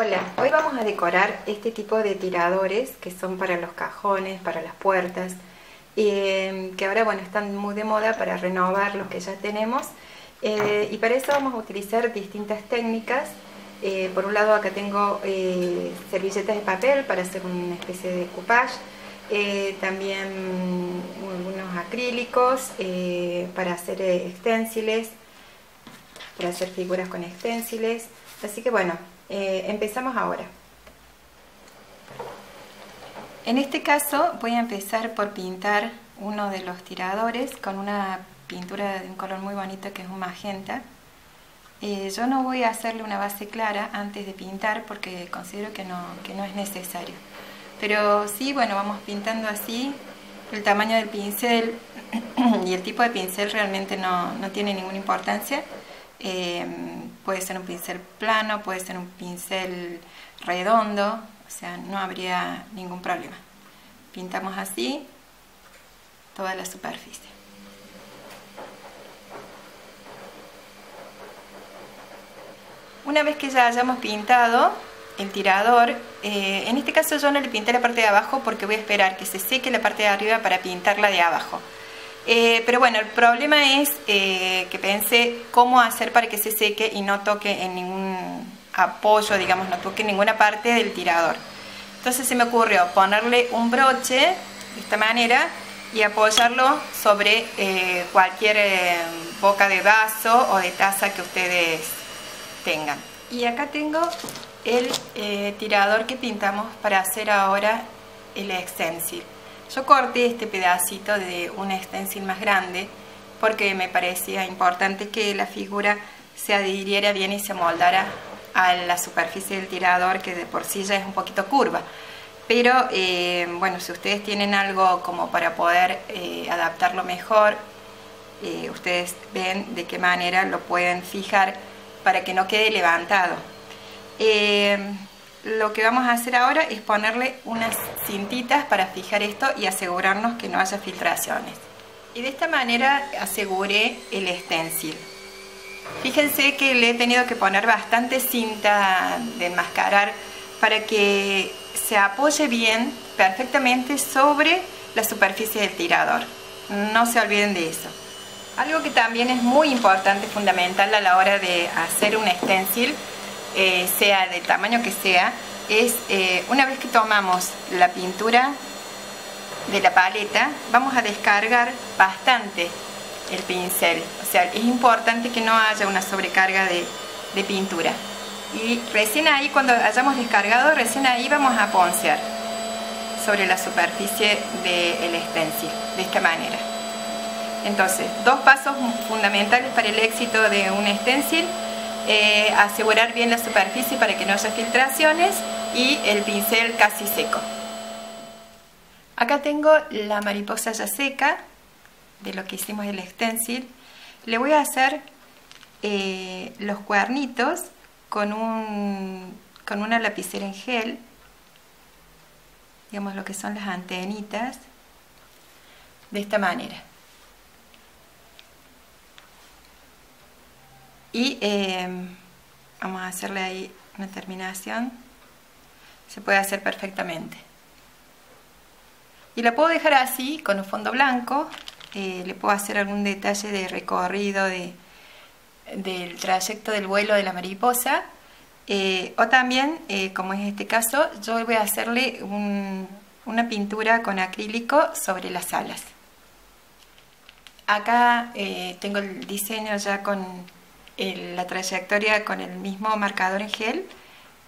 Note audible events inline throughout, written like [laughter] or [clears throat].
Hola, hoy vamos a decorar este tipo de tiradores que son para los cajones, para las puertas, eh, que ahora bueno están muy de moda para renovar los que ya tenemos eh, y para eso vamos a utilizar distintas técnicas. Eh, por un lado acá tengo servilletas de papel para hacer una especie de coupage, también algunos acrílicos para hacer extensiles, para hacer figuras con extensiles, así que bueno, eh, empezamos ahora. En este caso voy a empezar por pintar uno de los tiradores con una pintura de un color muy bonito que es un magenta. Eh, yo no voy a hacerle una base clara antes de pintar porque considero que no, que no es necesario. Pero sí, bueno, vamos pintando así. El tamaño del pincel [clears throat] y el tipo de pincel realmente no, no tiene ninguna importancia. Em, puede ser un pincel plano, puede ser un pincel redondo, o sea, no habría ningún problema. Pintamos así toda la superficie. Una vez que ya hayamos pintado el tirador, eh, en este caso yo no le pinté la parte de abajo porque voy a esperar que se seque la parte de arriba para pintarla de abajo. Eh, pero bueno, el problema es eh, que pensé cómo hacer para que se seque y no toque en ningún apoyo, digamos, no toque en ninguna parte del tirador. Entonces se me ocurrió ponerle un broche de esta manera y apoyarlo sobre eh, cualquier boca de vaso o de taza que ustedes tengan. Y acá tengo el tirador que pintamos para hacer ahora el extensil. Yo corté este pedacito de un stencil más grande porque me parecía importante que la figura se adhiriera bien y se moldara a la superficie del tirador que de por sí ya es un poquito curva. Pero eh, bueno, si ustedes tienen algo como para poder eh, adaptarlo mejor, eh, ustedes ven de qué manera lo pueden fijar para que no quede levantado lo que vamos a hacer ahora es ponerle unas cintitas para fijar esto y asegurarnos que no haya filtraciones. Y de esta manera aseguré el stencil. Fíjense que le he tenido que poner bastante cinta de enmascarar para que se apoye bien, perfectamente sobre la superficie del tirador. No se olviden de eso. Algo que también es muy importante, fundamental a la hora de hacer un stencil eh, sea del tamaño que sea, es eh, una vez que tomamos la pintura de la paleta, vamos a descargar bastante el pincel. O sea, es importante que no haya una sobrecarga de, de pintura. Y recién ahí, cuando hayamos descargado, recién ahí vamos a poncear sobre la superficie del stencil, de esta manera. Entonces, dos pasos fundamentales para el éxito de un stencil eh, asegurar bien la superficie para que no haya filtraciones y el pincel casi seco. Acá tengo la mariposa ya seca de lo que hicimos el stencil. Le voy a hacer eh, los cuernitos con, un, con una lapicera en gel, digamos lo que son las antenitas, de esta manera. Y em, vamos a hacerle ahí una terminación. Se puede hacer perfectamente. Y la puedo dejar así con un fondo blanco. Eh, le puedo hacer algún detalle de recorrido de, del trayecto del vuelo de la mariposa. Eh, o también, eh, como en este caso, yo voy a hacerle una pintura con acrílico sobre las alas. Acá tengo el diseño ya con la trayectoria con el mismo marcador en gel,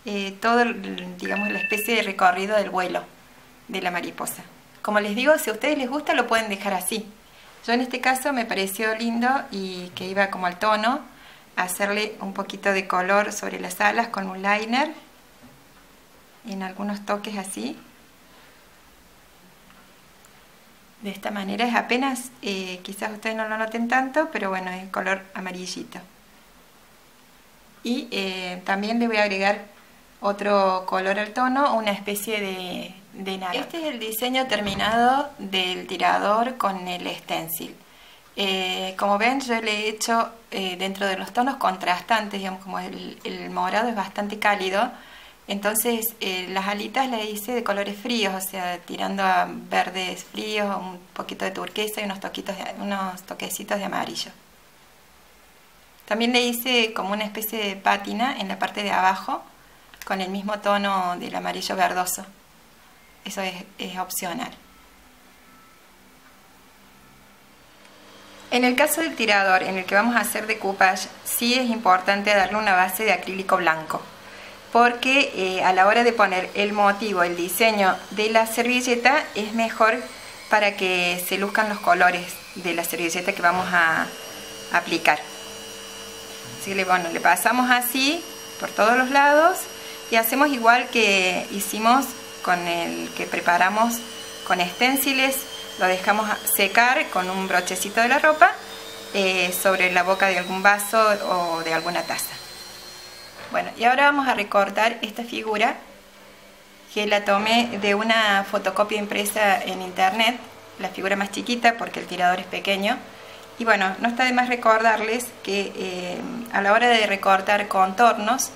eh, todo, digamos, la especie de recorrido del vuelo de la mariposa. Como les digo, si a ustedes les gusta lo pueden dejar así. Yo en este caso me pareció lindo y que iba como al tono, hacerle un poquito de color sobre las alas con un liner, en algunos toques así. De esta manera es apenas, eh, quizás ustedes no lo noten tanto, pero bueno, es color amarillito y eh, también le voy a agregar otro color al tono, una especie de, de naranja. Este es el diseño terminado del tirador con el stencil. Eh, como ven yo le he hecho eh, dentro de los tonos contrastantes, digamos como el, morado es bastante cálido, Entonces las alitas las hice de colores fríos, o sea, tirando a verdes fríos, un poquito de turquesa y unos, toquitos unos toquecitos de amarillo. También le hice como una especie de pátina en la parte de abajo con el mismo tono del amarillo verdoso. Eso es opcional. En el caso del tirador en el que vamos a hacer decoupage, sí es importante darle una base de acrílico blanco, porque eh, a la hora de poner el motivo, el diseño de la servilleta, es mejor para que se luzcan los colores de la servilleta que vamos a aplicar. Así que bueno, le pasamos así por todos los lados y hacemos igual que hicimos con el que preparamos con esténciles lo dejamos secar con un brochecito de la ropa eh, sobre la boca de algún vaso o de alguna taza. Bueno, y ahora vamos a recortar esta figura que la tomé de una fotocopia impresa en internet, la figura más chiquita porque el tirador es pequeño. Y bueno, no está de más recordarles que eh, a la hora de recortar contornos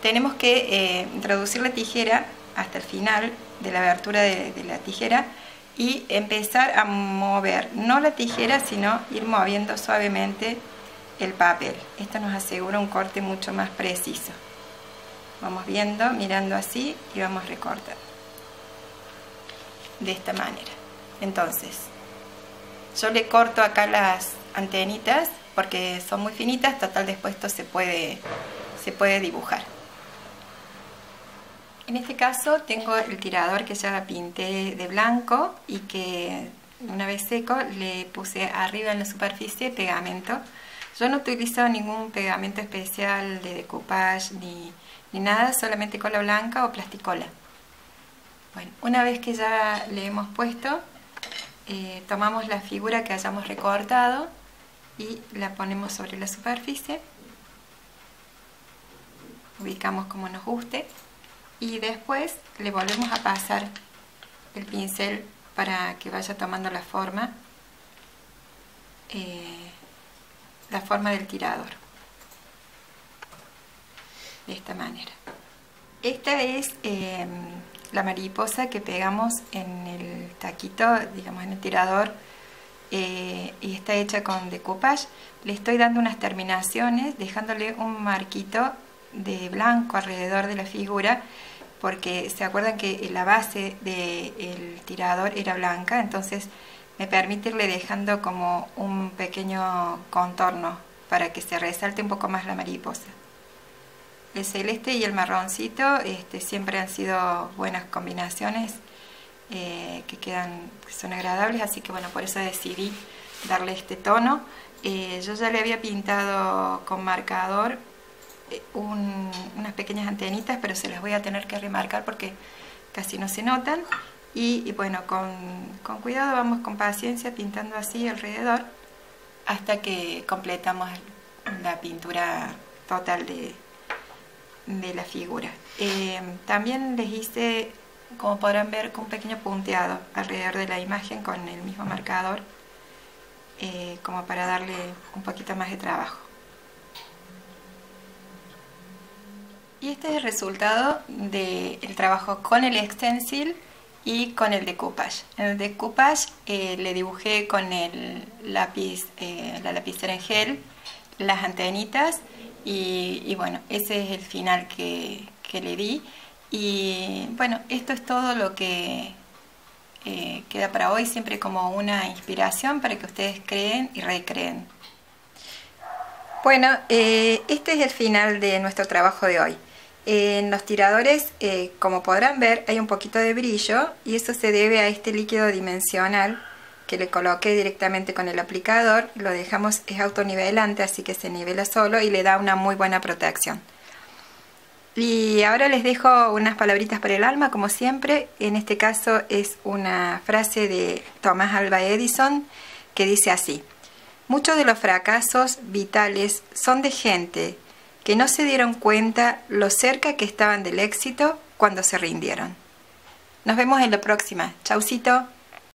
tenemos que eh, introducir la tijera hasta el final de la abertura de la tijera y empezar a mover, no la tijera, sino ir moviendo suavemente el papel. Esto nos asegura un corte mucho más preciso. Vamos viendo, mirando así y vamos recortando. De esta manera. Entonces, yo le corto acá las antenitas porque son muy finitas, total después esto se puede, se puede dibujar. En este caso tengo el tirador que ya pinté de blanco y que una vez seco le puse arriba en la superficie pegamento. Yo no utilizo ningún pegamento especial de decoupage ni, nada, solamente cola blanca o plasticola. Bueno, una vez que ya le hemos puesto, eh, tomamos la figura que hayamos recortado y la ponemos sobre la superficie. Ubicamos como nos guste. Y después le volvemos a pasar el pincel para que vaya tomando la forma eh, la forma del tirador. De esta manera. Esta es em, la mariposa que pegamos en el taquito digamos en el tirador eh, y está hecha con decoupage le estoy dando unas terminaciones dejándole un marquito de blanco alrededor de la figura porque se acuerdan que la base del tirador era blanca, entonces me permite irle dejando como un pequeño contorno para que se resalte un poco más la mariposa. El celeste y el marroncito este, siempre han sido buenas combinaciones eh, que quedan, que son agradables, así que bueno, por eso decidí darle este tono. Eh, yo ya le había pintado con marcador eh, unas pequeñas antenitas, pero se las voy a tener que remarcar porque casi no se notan. Y, bueno, con, cuidado vamos con paciencia pintando así alrededor hasta que completamos la pintura total de, de la figura. Eh, también les hice, como podrán ver, un pequeño punteado alrededor de la imagen con el mismo marcador, eh, como para darle un poquito más de trabajo. Y este es el resultado del trabajo con el stencil y con el decoupage. En el decoupage eh, le dibujé con el lápiz, eh, la lapicera en gel, las antenitas y, bueno, ese es el final que, le di. Y bueno, esto es todo lo que eh, queda para hoy, siempre como una inspiración para que ustedes creen y recreen. Bueno, este es el final de nuestro trabajo de hoy. En los tiradores, eh, como podrán ver, hay un poquito de brillo y eso se debe a este líquido dimensional que le coloqué directamente con el aplicador. Lo dejamos, es autonivelante, así que se nivela solo y le da una muy buena protección. Y ahora les dejo unas palabritas para el alma, como siempre. En este caso es una frase de Thomas Alva Edison que dice así. Muchos de los fracasos vitales son de gente que no se dieron cuenta lo cerca que estaban del éxito cuando se rindieron. Nos vemos en la próxima. Chaucito.